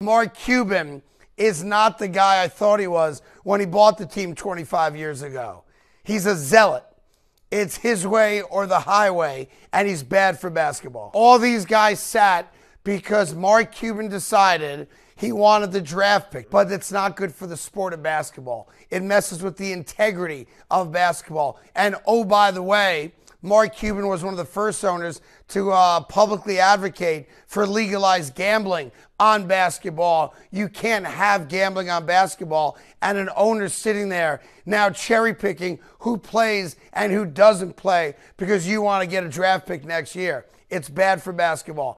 Mark Cuban is not the guy I thought he was when he bought the team 25 years ago. He's a zealot. It's his way or the highway, and he's bad for basketball. All these guys sat because Mark Cuban decided he wanted the draft pick, but it's not good for the sport of basketball. It messes with the integrity of basketball. And oh, by the way, Mark Cuban was one of the first owners to uh, publicly advocate for legalized gambling on basketball. You can't have gambling on basketball and an owner sitting there now cherry picking who plays and who doesn't play because you want to get a draft pick next year. It's bad for basketball.